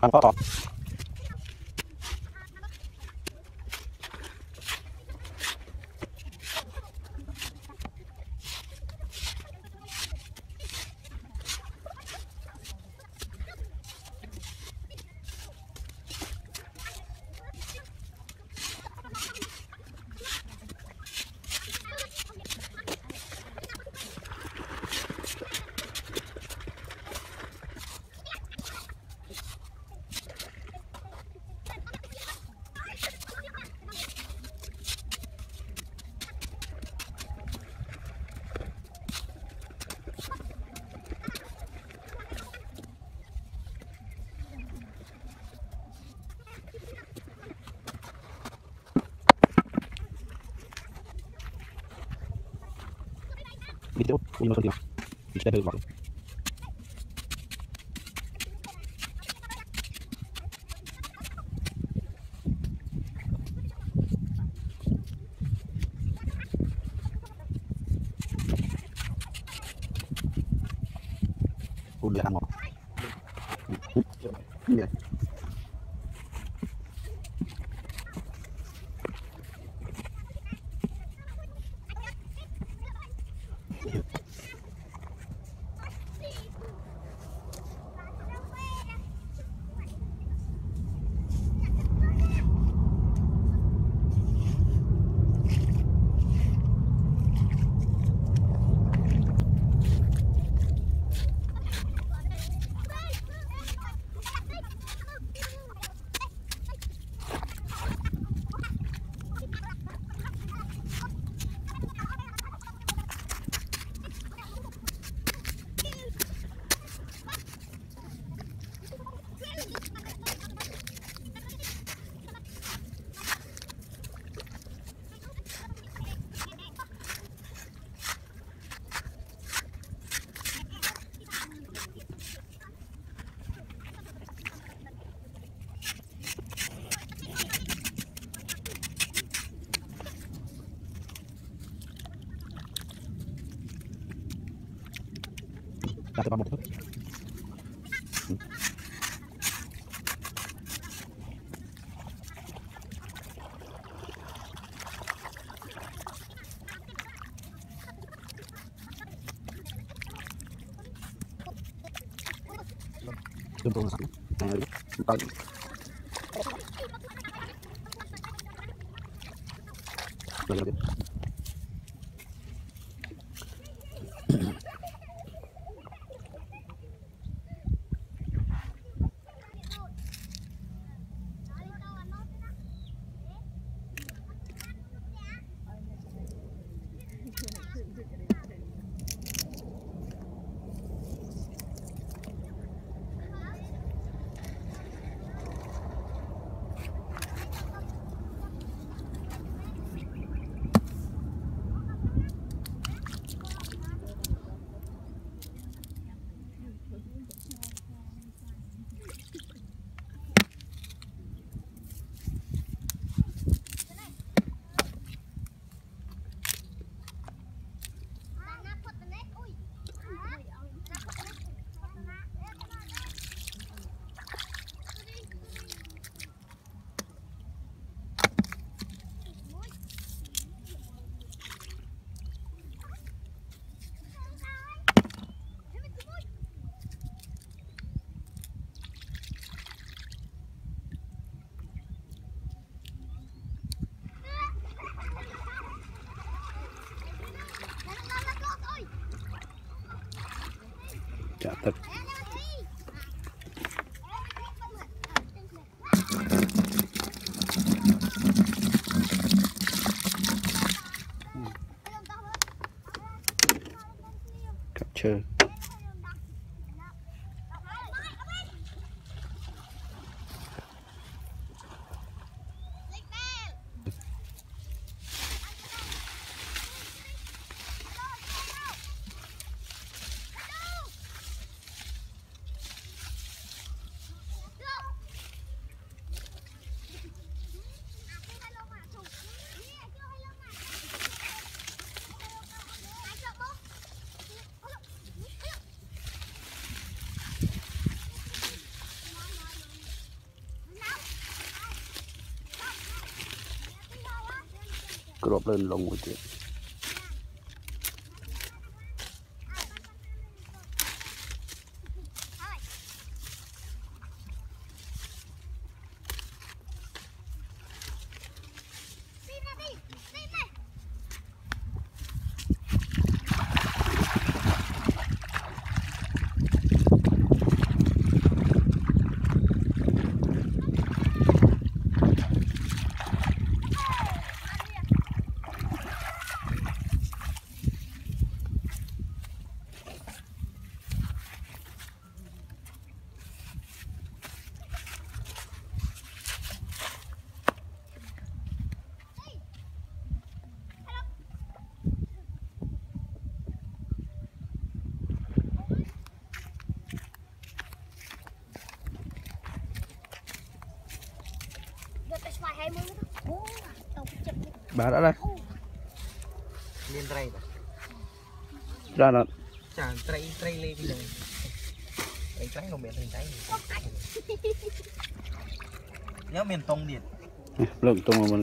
很多头 Video masuk dia. Kita ada waktu. Udah kan. Iya. Ini. Empat. Lagi lagi. Sure. គ្របលើលងមួយទៀត បាទអត់ដែរមានត្រីបាទច្រើនអត់ចាត្រីត្រីលេពីនឹងត្រីត្រីក៏មានត្រីត្រីខ្ញុំមានតុងទៀតលើកតុងមកមិន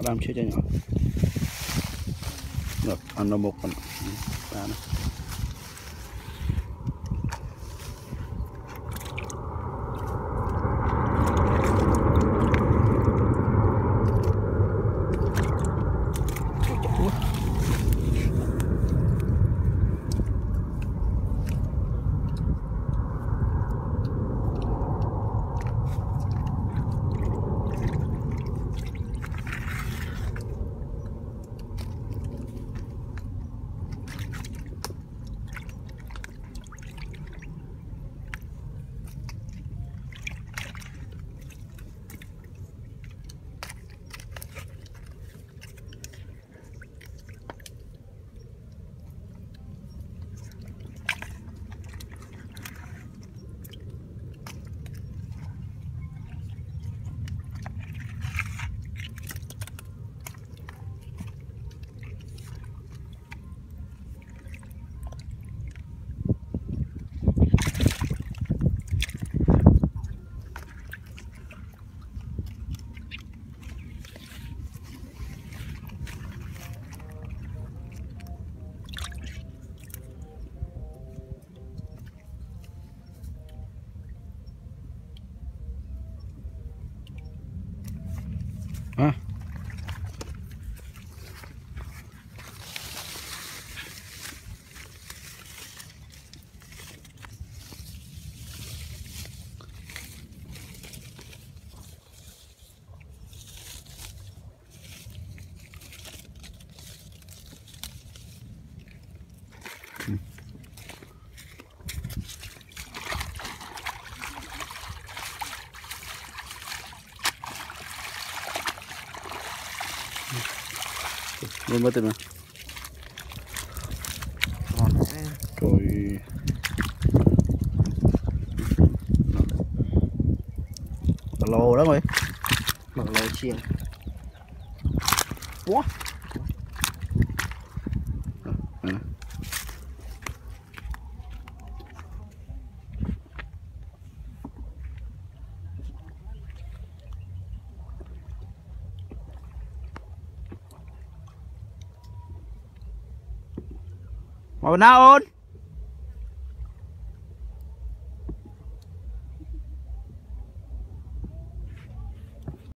ក់ដើមឈើចេញអត់អនុមុខប៉ុណ្ណឹងបាទ Huh? Lên mất rồi mà Trời Lồ đó mày Mặc lồ chiên. Quá. Mauna on.